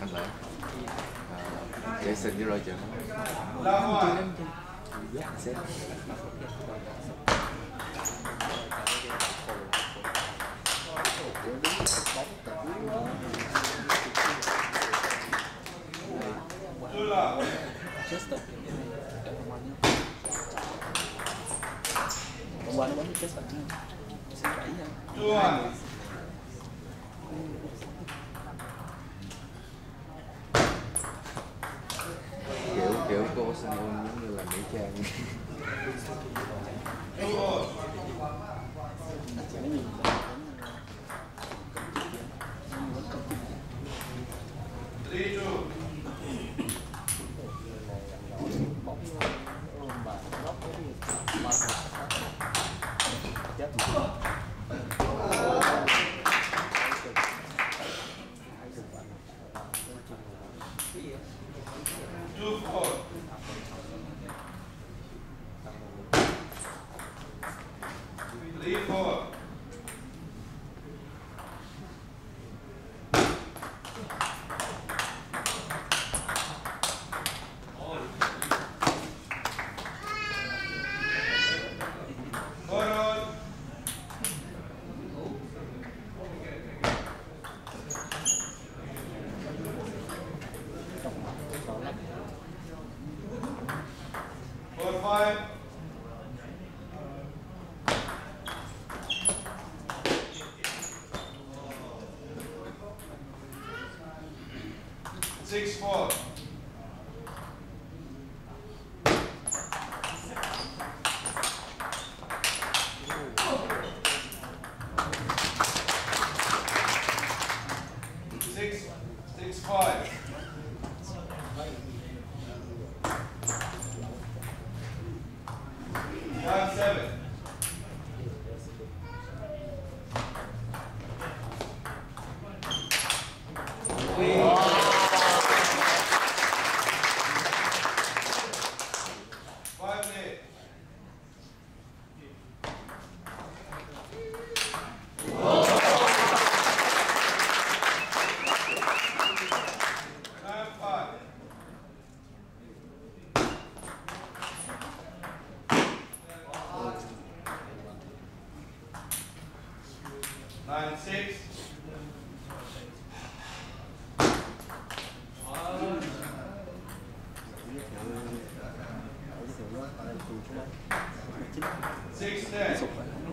Anh lại à, Jason với Roger Just up. Hôm qua nó bắn chết tận 7 nha. xanh ôm giống như là mỹ trang Two, four. D4. Four, five. Six four. Six six five. Five seven. Five eight. Nine five. Nine six. Six ten.